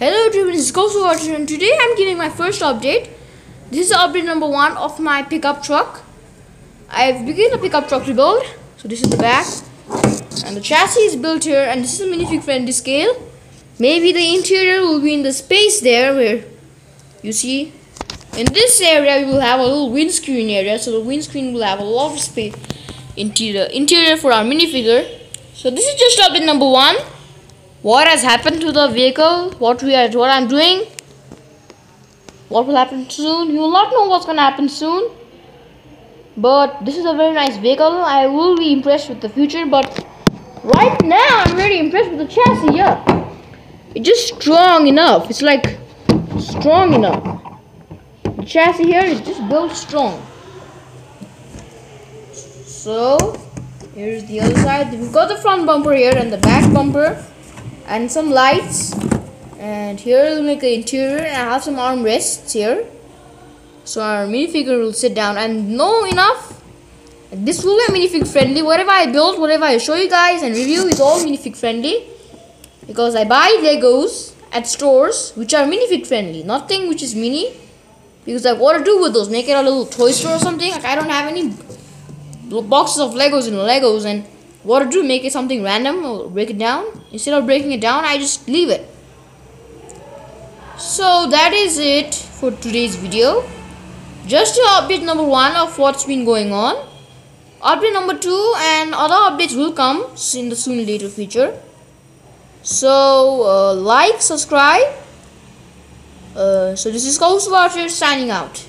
Hello everyone, this is Ghost and today I'm giving my first update. This is update number one of my pickup truck. I've begun the pickup truck rebuild. So this is the back and the chassis is built here and this is a minifig friendly scale. Maybe the interior will be in the space there where you see in this area we will have a little windscreen area so the windscreen will have a lot of space interior interior for our minifigure. So this is just update number one what has happened to the vehicle, what we are, what I'm doing, what will happen soon. You will not know what's gonna happen soon. But this is a very nice vehicle. I will be impressed with the future. But right now, I'm really impressed with the chassis. Yeah, it's just strong enough. It's like strong enough. The chassis here is just built strong. So here's the other side. We've got the front bumper here and the back bumper and some lights. And here we'll make an interior. And I have some armrests here. So our minifigure will sit down. And no enough. This will be minifig friendly. Whatever I build whatever I show you guys and review is all minifig friendly. Because I buy Legos at stores which are minifig friendly. Nothing which is mini. Because like what to do with those. Make it a little toy store or something. Like I don't have any boxes of Legos in Legos and what to do? Make it something random or break it down? Instead of breaking it down I just leave it. So that is it for today's video. Just to update number one of what's been going on. Update number two and other updates will come in the soon later future. So uh, like subscribe. Uh, so this is Ghost Watcher signing out